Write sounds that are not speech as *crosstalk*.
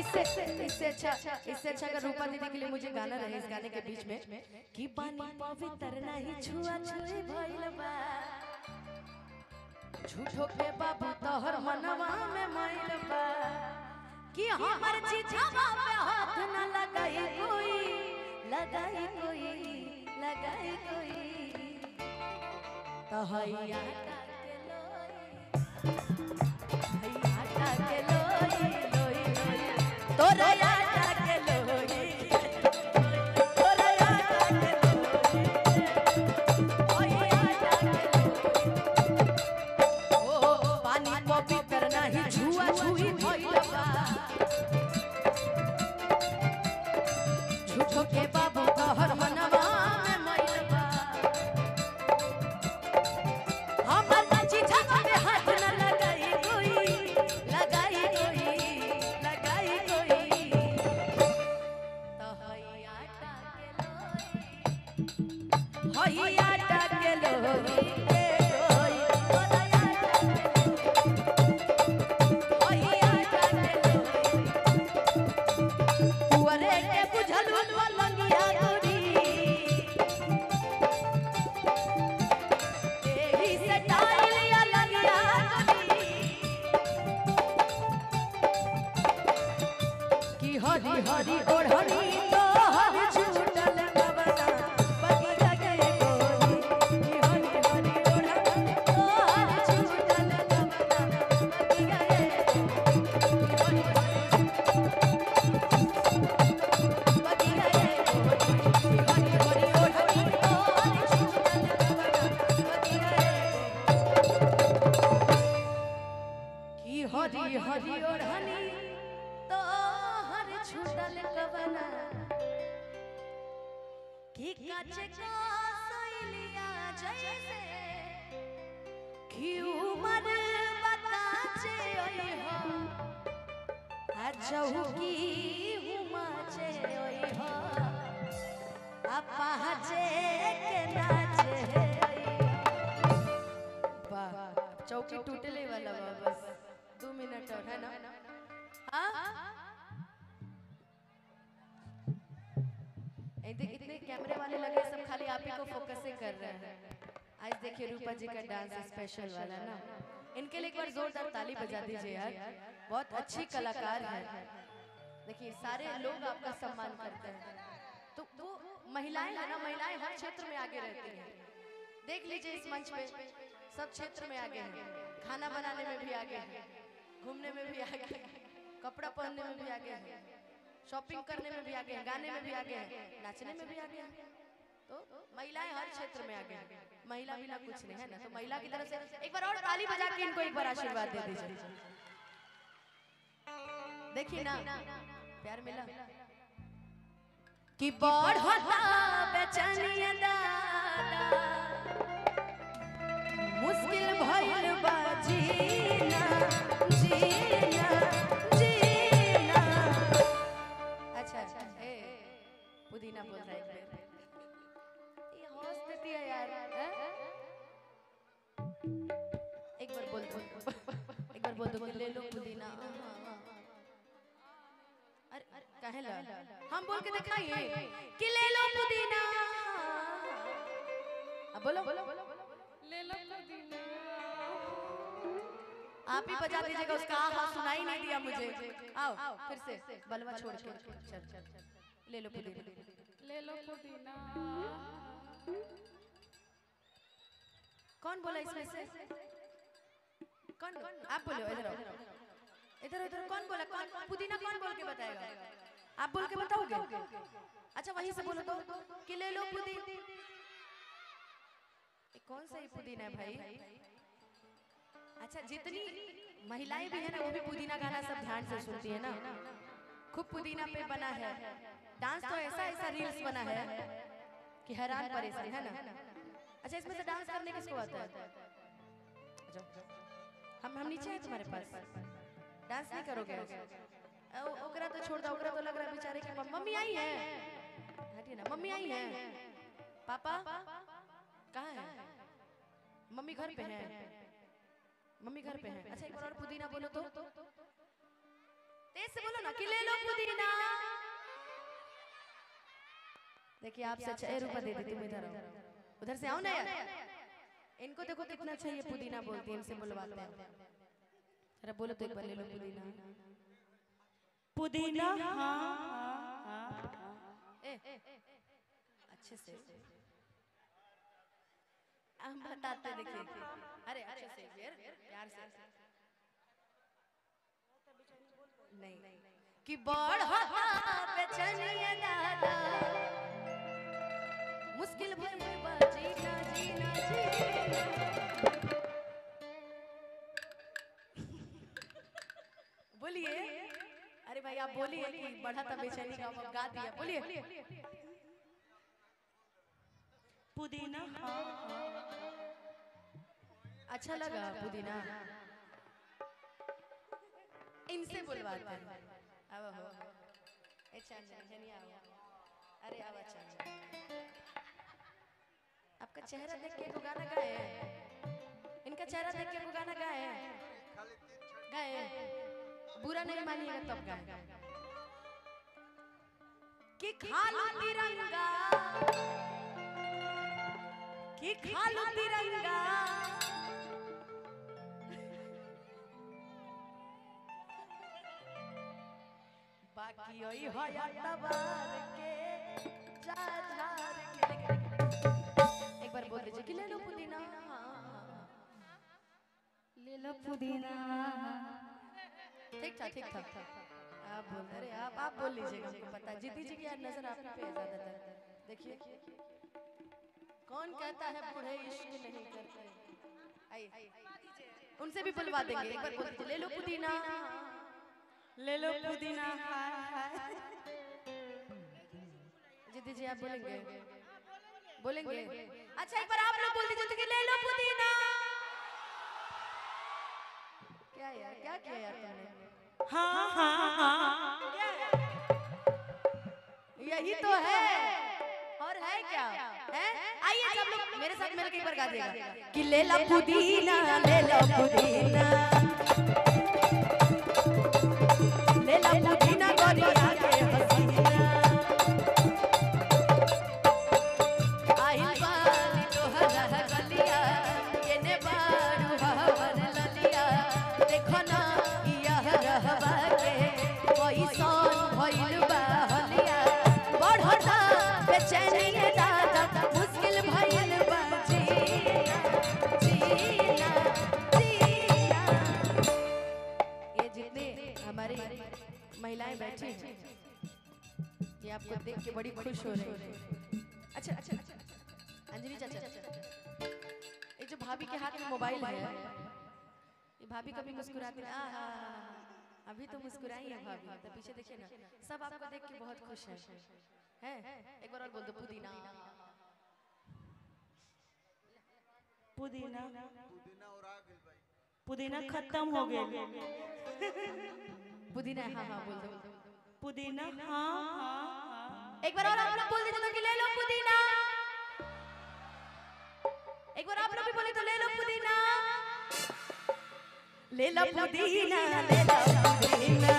इससे इससे अच्छा इससे अच्छा अगर रूपा दीदी के लिए मुझे गाना रहे इस गाने के बीच में कि पानी पवित्र नहीं छुआ छुए भइल बा झूठो के बाबू तोहर मनवा में माइल बा कि हमर चिछवा पे हाथ न लगाई कोई लगाई कोई लगाई कोई। तो हैया के लोई। के *laughs* हरी हरी ओढ़नी तो हर छूटल कबना कि काचे का सैलिया जैसे। उमर ओई हो। के ओई हो। चौकी टूटले वाला बस। मिनट और है ना? हाँ? इतने इतने कैमरे वाले लगे सब खाली आप ही को फोकस ही कर रहे हैं। आज देखिए रूपा जी का डांस स्पेशल वाला ना? इनके लिए एक बार जोरदार ताली बजा दीजिए यार। बहुत अच्छी कलाकार है। देखिए सारे लोग आपका सम्मान करते हैं। तो वो महिलाएँ है ना महिलाएँ हर क्षेत्र में आगे रहती हैं। देख लीजिए इस मंच पे सब क्षेत्र में आगे हैं। खाना बनाने में भी आगे हैं। घूमने में भी आगे हैं कपड़ा पहनने में भी आगे हैं शॉपिंग करने में भी आगे हैं गाने में भी आगे हैं नाचने में भी आगे हैं। तो महिलाएँ हर क्षेत्र में आगे हैं। महिला बिना कुछ नहीं है ना तो महिला की तरफ़ से एक बार और ताली बजा के इनको एक बार आशीर्वाद दे दीजिए। देखिए ना प्यार मिला कि बढ़ता बेचैनिया बोल दो ले लो पुदीना। हाँ, हाँ, हाँ। अरे अरे हम बोल के दिखाइए कि ले लो पुदीना। अब बोलो। ले लो पुदीना। आप ही बजा दीजिएगा उसका। आहा सुनाई नहीं दिया मुझे। आओ फिर से बलवा छोड़ के। चल चल ले लो पुदीना। ले लो पुदीना। कौन बोला इसमें से? कौन? आप बोलो इधर आओ। इधर इधर कौन बोला? कौन? पुदीना कौन बोल के बताएगा? आप बोल के बताओगे? अच्छा वहीं से बोलो तो। कि ले लो पुदीना। कौन सा ही पुदीना है भाई? अच्छा जितनी महिलाएँ भी है ना वो भी पुदीना गाना सब ध्यान से सुनती है ना। खूब पुदीना पे बना है। डांस तो ऐसा ऐसा रील्स बना है कि हैरान परेशान है ना? अच्छा इसमें से डांस करने किसको आता है? अच्छा, हम हम नीचे हैं तुम्हारे पास। डांस नहीं करोगे। ओकरा तो छोड़ दो ओकरा तो लग रहा है बेचारे की मम्मी आई है। हटिए ना मम्मी आई है। पापा? कहाँ है? मम्मी घर पे है। मम्मी घर पे है। अच्छा एक बार और पुदीना बोलो तो। ऐसे बोलो ना कि ले लो पुदीना। देखिए आप सच ए रूपा दे दी तुम इधर आओ। उधर से आओ ना यार। इनको देखो कितना अच्छा ये पुदीना बोलती है इनसे बुलवाते हैं। अरे बोलो तो एक बार ले लो पुदीना। पुदीना हाँ हाँ हाँ ए अच्छे से। हम बताते देखिए अरे अच्छे से यार प्यार से। नहीं कि बड़ बेचैनिया दादा। आप बोलिए कि बढ़ा था बेचैनी का आप गा दिया बोलिए। पुदीना। हाँ हाँ अच्छा लगा। पुदीना। इनसे बुलवाते हैं अब हो अरे अब चांदनी आपका चेहरा देख के गाना गाए इनका चेहरा देख के गाना गाए गाए बुरा नहीं मानिएगा तब गाए। कि खालू तिरंगा। कि खालू तिरंगा। बाकी ओई होया तबार के जा झार के। एक बार बोल दीजिए कि ले लो पुदीना। ले लो पुदीना। ठीक था ठीक था आप बोल, अरे आप आप बोल लीजिएगा पता जीती जी की नज़र आप पे ज़्यादातर। देखिए, कौन कहता है बूढ़े इश्क नहीं करते? उनसे भी बुलवा देंगे, एक बार ले लो पुदीना, ले लो पुदीना जीती जी आप बोलेंगे बोलेंगे। अच्छा एक बार आप लोग बोल दीजिए, ले लो पुदीना। क्या यार, क्या किया यार तुमने हाँ हाँ। तो है। और है क्या? है? आइए सब लोग मेरे साथ मिलकर एक बार गा दीजिएगा कि ले लो पुदीना। ले लो पुदीना। हो रही अच्छा अच्छा अच्छा अंजलि चाचा ये जो भाभी के हाथ में मोबाइल है ये भाभी कभी मुस्कुराती है अभी तो मुस्कुराई है भाभी तो पीछे देखिए ना सब आपको देख के बहुत खुश है हैं एक बार और बोल दो पुदीना पुदीना पुदीना खत्म हो गया पुदीना हाँ हाँ बोल दो पुदीना हाँ हाँ एक बार और आप लोग बोल दीजिए तो कि ले लो पुदीना। एक बार आप लोग भी बोले तो ले लो पुदीना। ले लो पुदीना ले लो पुदीना।